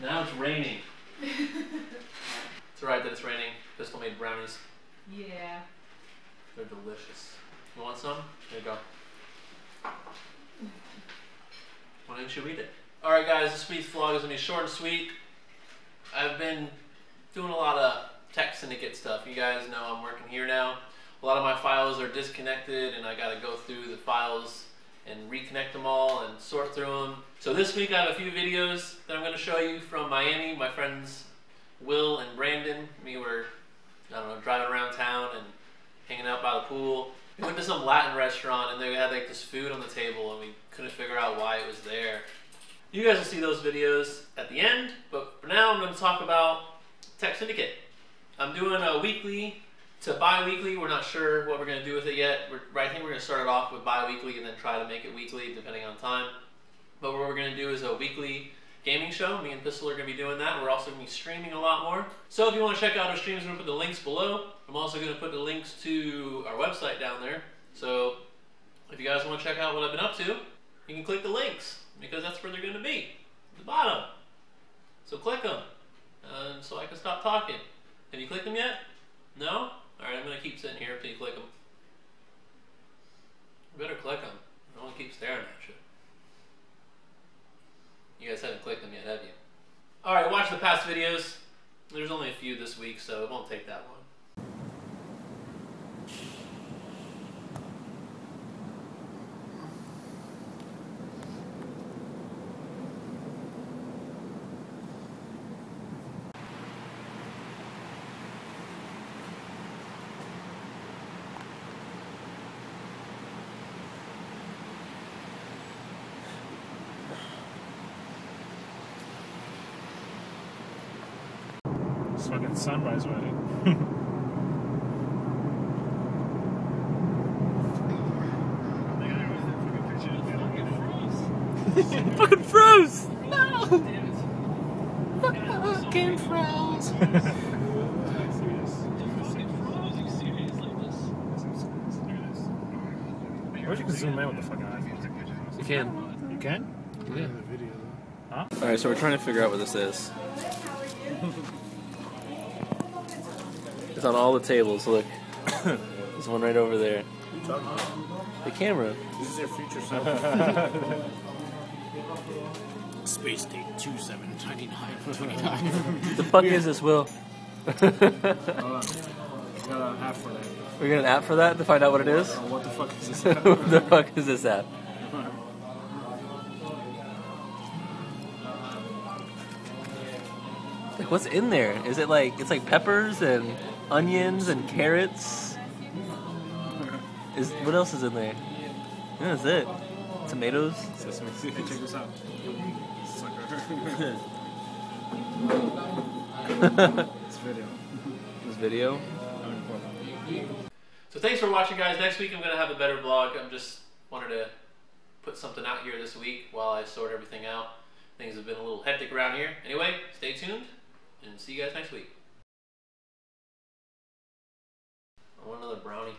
Now it's raining. it's alright that it's raining. Pistol made brownies. yeah. They're delicious. You want some? There you go. Why don't you eat it? Alright guys, this week's vlog is gonna be short and sweet. I've been doing a lot of Tek Syndicate stuff. You guys know I'm working here now. A lot of my files are disconnected and I gotta go through the files and reconnect them all and sort through them. So this week I have a few videos that I'm gonna show you from Miami. My friends Will and Brandon, me were, I don't know, driving around town and hanging out by the pool. We went to some Latin restaurant and they had like this food on the table and we couldn't figure out why it was there. You guys will see those videos at the end, but for now I'm going to talk about Tek Syndicate. I'm doing a weekly to bi-weekly. We're not sure what we're going to do with it yet. We're, I think we're going to start it off with bi-weekly and then try to make it weekly depending on time. But what we're going to do is a weekly gaming show. Me and Pistol are going to be doing that. We're also going to be streaming a lot more. So if you want to check out our streams, I'm going to put the links below. I'm also going to put the links to our website down there. So if you guys want to check out what I've been up to, you can click the links because that's where they're going to be, at the bottom. So click them, so I can stop talking. Have you clicked them yet? No? All right, I'm going to keep sitting here until you click them. You better click them. I don't want to keep staring at you. You guys haven't clicked them yet, have you? All right, watch the past videos. There's only a few this week, so it won't take that long. It's fucking sunrise wedding. Fucking froze! No! Fucking froze. I wish you could zoom in with the fucking iPhone. You can. You can? Yeah. The video. All right, so we're trying to figure out what this is. It's on all the tables. Look, there's one right over there. The camera. This is your future self. Space date 2729 The fuck is this, Will? Hold on. Got an app for that. We're gonna an app for that to find out what it is. What the fuck is this? what the fuck is this app? Like, what's in there? Is it like it's like peppers and onions and carrots? Is what else is in there? Yeah, that's it. Tomatoes. Sesame seed. Hey, check this out. Sucker. this video. This video. So thanks for watching, guys. Next week I'm gonna have a better vlog. I'm just wanted to put something out here this week while I sort everything out. Things have been a little hectic around here. Anyway, stay tuned and see you guys next week. I want another brownie.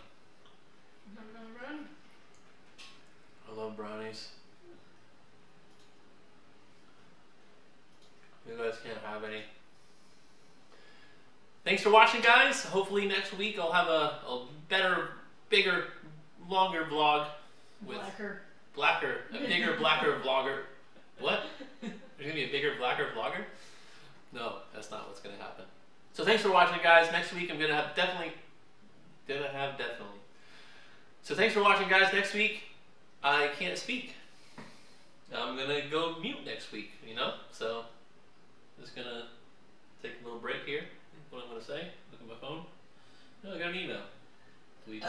I love brownies. You guys can't have any. Thanks for watching, guys. Hopefully next week I'll have a, a better, bigger, longer vlog with Blacker. blacker, a bigger, blacker vlogger. What? There's gonna be a bigger, blacker vlogger? No, that's not what's gonna happen. So thanks for watching, guys. Next week I'm gonna have definitely, gonna have definitely. So thanks for watching, guys. Next week I can't speak. I'm gonna go mute next week. You know, so just gonna take a little break here. What I'm gonna say? Look at my phone. No, I got an email. Delete